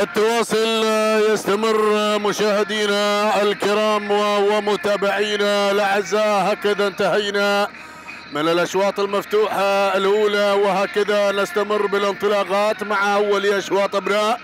التواصل يستمر مشاهدينا الكرام ومتابعينا. الأعزاء هكذا انتهينا من الأشواط المفتوحة الأولى وهكذا نستمر بالانطلاقات مع أول أشواط أبناء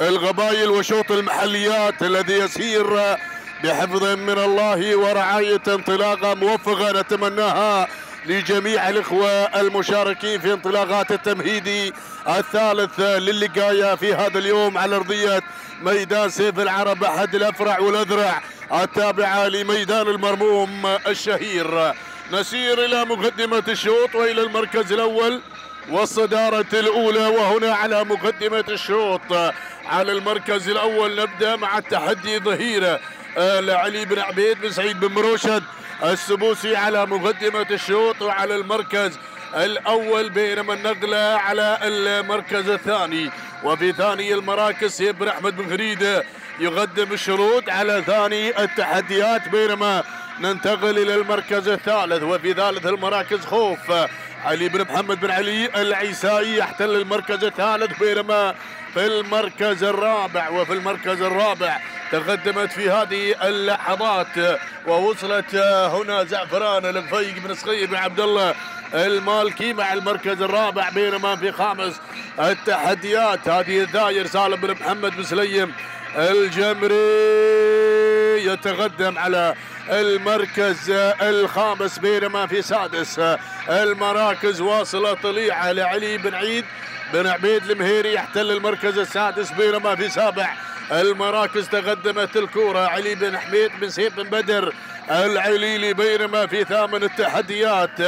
القبائل وشوط المحليات الذي يسير بحفظ من الله ورعاية انطلاقة موفقة نتمناها. لجميع الإخوة المشاركين في انطلاقات التمهيدي الثالث للقاية في هذا اليوم على أرضية ميدان سيف العرب أحد الأفرع والأذرع التابعة لميدان المرموم الشهير. نسير إلى مقدمة الشوط وإلى المركز الأول والصدارة الأولى وهنا على مقدمة الشوط. على المركز الأول نبدأ مع التحدي ظهيرة لعلي بن عبيد بن سعيد بن مروشد السبوسي على مقدمة الشوط وعلى المركز الأول بينما النقلة على المركز الثاني. وفي ثاني المراكز سيد بن أحمد بن غريدة يقدم الشروط على ثاني التحديات بينما ننتقل إلى المركز الثالث. وفي ثالث المراكز خوف علي بن محمد بن علي العيسائي يحتل المركز الثالث بينما في المركز الرابع. وفي المركز الرابع تقدمت في هذه اللحظات ووصلت هنا زعفران الغفيق بن صغير بن عبد الله المالكي مع المركز الرابع بينما في خامس. التحديات هذه الداير سالم بن محمد بن سليم الجمري يتقدم على المركز الخامس بينما في سادس. المراكز واصلة طليعة لعلي بن عيد بن عبيد المهيري يحتل المركز السادس بينما في سابع. المراكز تقدمت الكورة علي بن حميد بن سيف بن بدر العليلي بينما في ثامن التحديات.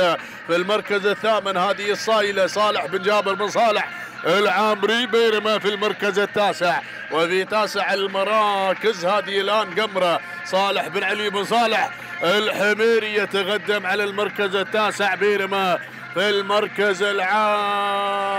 في المركز الثامن هذه الصايلة صالح بن جابر بن صالح العامري بينما في المركز التاسع. وفي تاسع المراكز هذه الآن قمرة. صالح بن علي بن صالح الحميري يتقدم على المركز التاسع بينما في المركز العاشر.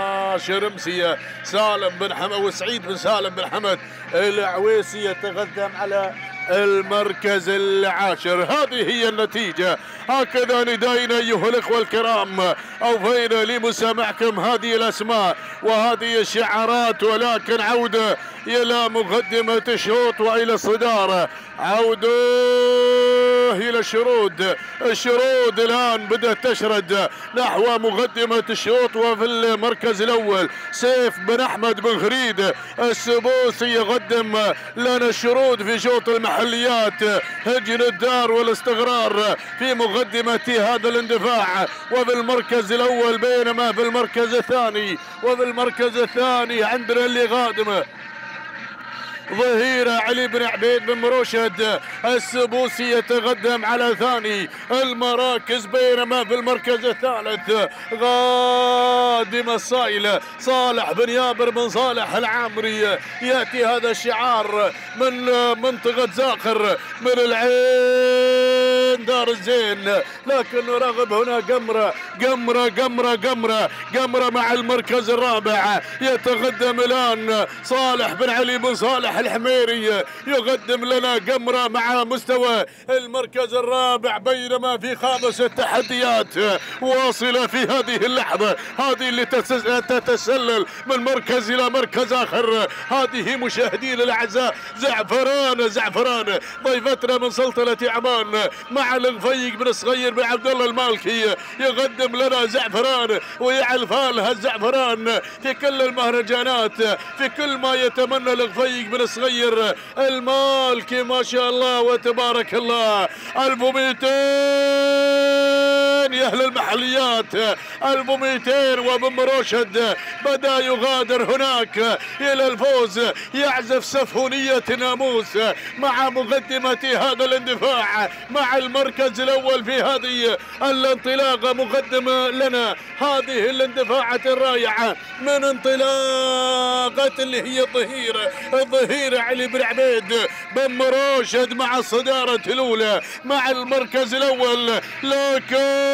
امسية سالم بن حمد وسعيد بن سالم بن حمد العويسي يتقدم على المركز العاشر. هذه هي النتيجة. هكذا ندائنا أيها الأخوة الكرام. أوفينا لمسامعكم هذه الأسماء وهذه الشعارات ولكن عودة إلى مقدمة الشوط وإلى الصدارة. عودة! إلى الشرود. الشرود الآن بدأت تشرد نحو مقدمة الشوط وفي المركز الأول. سيف بن أحمد بن خريد السبوسي يقدم لنا الشرود في شوط المحليات. هجن الدار والاستقرار في مقدمة هذا الاندفاع. وفي المركز الأول بينما في المركز الثاني. وفي المركز الثاني عندنا اللي قادمه. ظهيرة علي بن عبيد بن مروشد السبوسي يتقدم على ثاني. المراكز بينما في المركز الثالث غادم الصايلة صالح بن يابر بن صالح العامري. يأتي هذا الشعار من منطقة زاخر من العين. دار الزين لكن راغب هنا قمرة قمرة قمرة قمرة قمرة مع المركز الرابع يتقدم الآن صالح بن علي بن صالح الحميري يقدم لنا قمرة مع مستوى المركز الرابع بينما في خامس التحديات واصلة في هذه اللحظة هذه اللي تتسلل من مركز إلى مركز آخر هذه مشاهدين الأعزاء زعفران زعفران ضيفتنا من سلطنة عمان مع الغفيق بن صغير بن عبد الله المالكي. يقدم لنا زعفران ويعلفان الزعفران في كل المهرجانات في كل ما يتمنى الغفيق بن صغير المالكي ما شاء الله وتبارك الله. 1200 يا أهل المحليات 1200 وابن مروشد بدا يغادر هناك إلى الفوز يعزف سفونيه ناموس مع مقدمة هذا الاندفاع مع المركز الأول في هذه الانطلاقة مقدم لنا هذه الاندفاعات الرائعة من انطلاقة اللي هي الظهيره الظهيره علي بن عبيد بن مروشد مع الصدارة الأولى مع المركز الأول لكن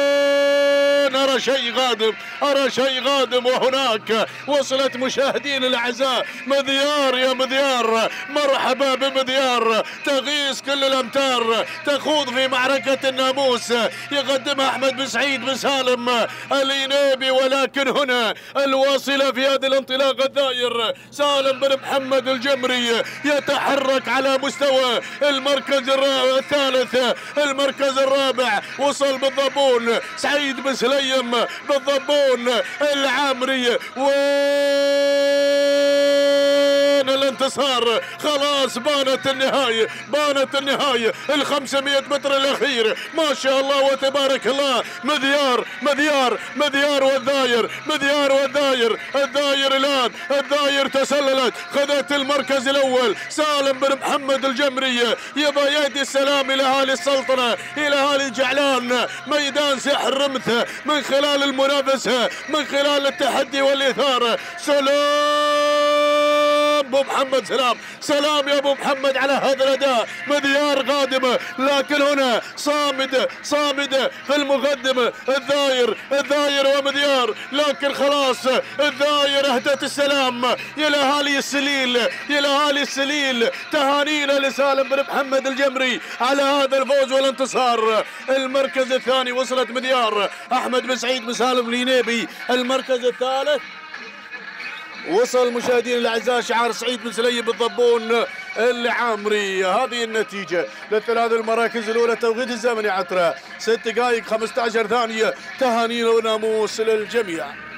لكن أرى شيء غادم أرى شيء غادم وهناك. وصلت مشاهدين الأعزاء مذيار يا مذيار مرحبا بمذيار. تغيث كل الأمتار تخوض في معركة الناموس. يقدمها أحمد بن سعيد بن سالم ولكن هنا. الواصلة في هذه الانطلاقه الداير سالم بن محمد الجمري يتحرك على مستوى المركز الثالث المركز الرابع. وصل بالضبون سعيد بن سليم بالضبون العامري وين؟ الانتصار خلاص بانت النهاية بانت النهاية. ال 500 متر الأخير. ما شاء الله وتبارك الله. مذيار مذيار مذيار والداير مذيار والداير الداير الآن الداير تسللت. خذت المركز الأول. سالم بن محمد الجمري يبى يهدي السلام إلى أهالي السلطنة إلى أهالي جعلان ميدان سحر رمث من خلال المنافسة من خلال التحدي والإثارة. سلام! ابو محمد سلام. سلام يا ابو محمد على هذا الأداء. مذيار قادمه لكن هنا صامده صامده في المقدمه الداير الداير ومذيار لكن خلاص الداير أهدت السلام. إلى اهالي السليل إلى اهالي السليل. تهانينا لسالم بن محمد الجمري. على هذا الفوز والانتصار. المركز الثاني وصلت مذيار أحمد بن سعيد بن سالم الينيبي. المركز الثالث. وصل مشاهدين الأعزاء شعار سعيد بن سليم بالضبون العامري هذه النتيجة للثلاث المراكز الأولى توقيت الزمني عتره ست دقائق 15 ثانية. تهانينا وناموس للجميع.